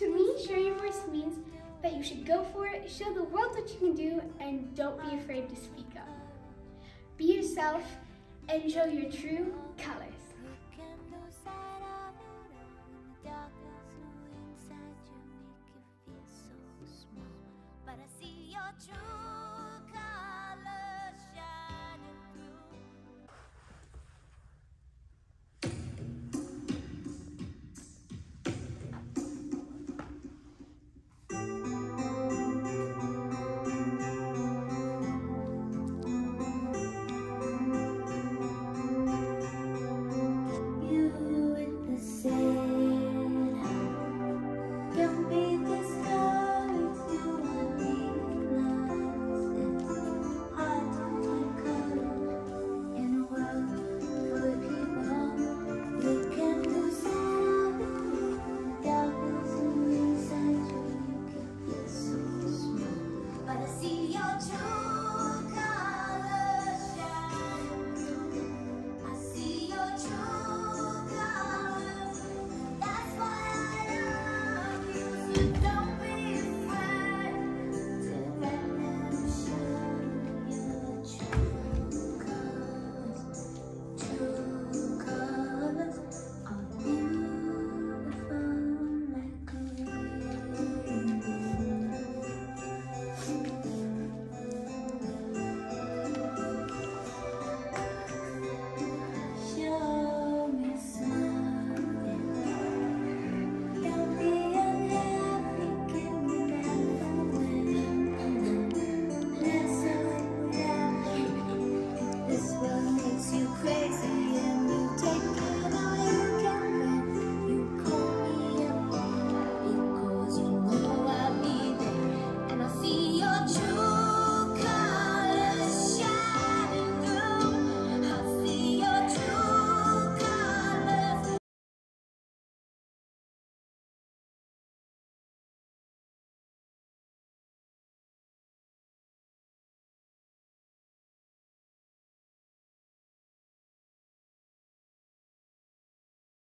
To me, share your voice means that you should go for it, show the world what you can do, and don't be afraid to speak up. Be yourself and show your true colors. sit.